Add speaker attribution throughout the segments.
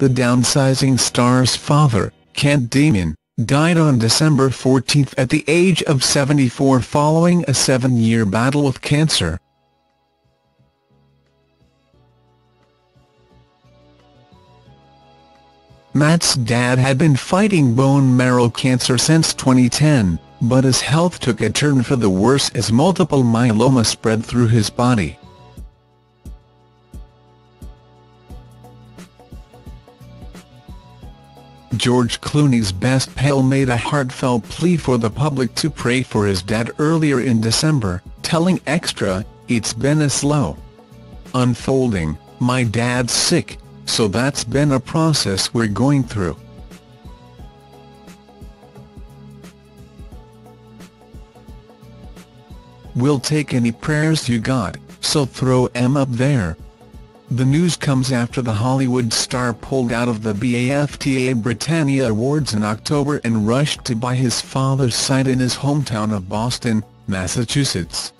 Speaker 1: The downsizing star's father, Kent Damon, died on December 14 at the age of 74 following a seven-year battle with cancer. Matt's dad had been fighting bone marrow cancer since 2010, but his health took a turn for the worse as multiple myeloma spread through his body. George Clooney's best pal made a heartfelt plea for the public to pray for his dad earlier in December, telling Extra, It's been a slow unfolding, my dad's sick, so that's been a process we're going through. We'll take any prayers you got, so throw 'em up there. The news comes after the Hollywood star pulled out of the BAFTA Britannia Awards in October and rushed to buy his father's site in his hometown of Boston, Massachusetts.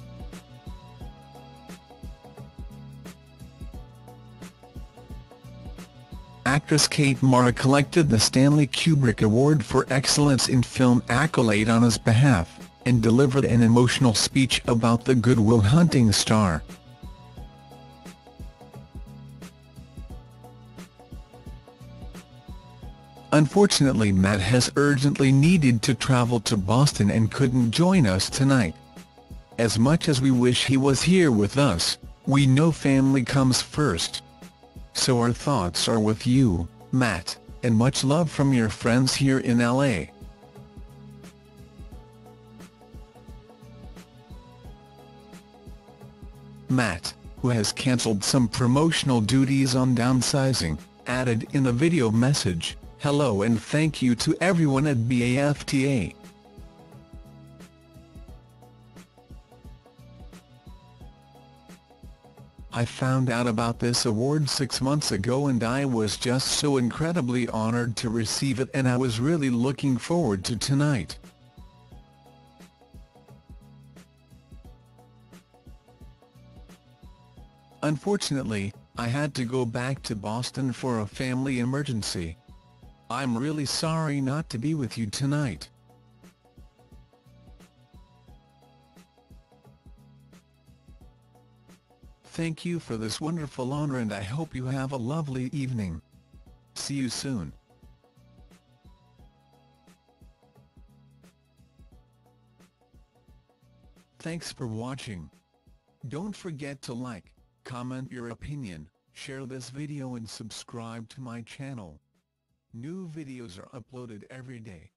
Speaker 1: Actress Kate Mara collected the Stanley Kubrick Award for Excellence in Film accolade on his behalf, and delivered an emotional speech about the Good Will Hunting star. Unfortunately Matt has urgently needed to travel to Boston and couldn't join us tonight. As much as we wish he was here with us, we know family comes first. So our thoughts are with you, Matt, and much love from your friends here in LA. Matt, who has cancelled some promotional duties on downsizing, added in a video message, Hello and thank you to everyone at BAFTA. I found out about this award six months ago and I was just so incredibly honored to receive it and I was really looking forward to tonight. Unfortunately, I had to go back to Boston for a family emergency. I'm really sorry not to be with you tonight. Thank you for this wonderful honor and I hope you have a lovely evening. See you soon. Thanks for watching. Don't forget to like, comment your opinion, share this video and subscribe to my channel. New videos are uploaded every day.